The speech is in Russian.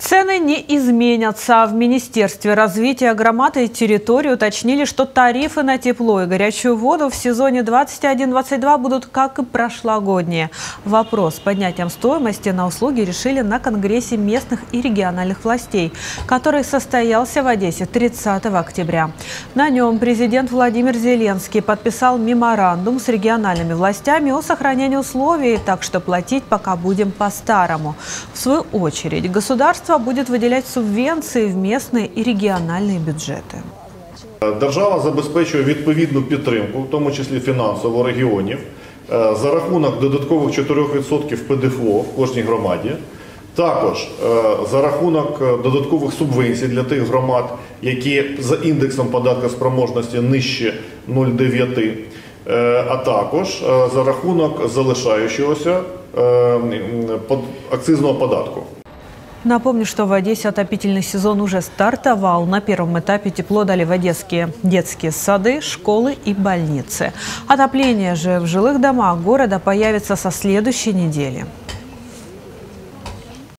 Цены не изменятся. В Министерстве развития громады и территории уточнили, что тарифы на тепло и горячую воду в сезоне 21-22 будут как и прошлогодние. Вопрос с поднятием стоимости на услуги решили на Конгрессе местных и региональных властей, который состоялся в Одессе 30 октября. На нем президент Владимир Зеленский подписал меморандум с региональными властями о сохранении условий, так что платить пока будем по-старому. Свою очередь, государство будет выделять субвенции в местные і регіональні бюджети. Держава забезпечує відповідну підтримку, в тому числі фінансово регіонів, е, за рахунок додаткових 4% ПДФО в кожній громаді. Також е, за рахунок е, додаткових субвенцій для тих громад, які за індексом податкоспроможності нижче 0,9, а також за рахунок залишаючогося акцизного податку. Напомню, что в Одессе отопительный сезон уже стартовал. На первом этапе тепло дали в одесские детские сады, школы и больницы. Отопление же в жилых домах города появится со следующей недели.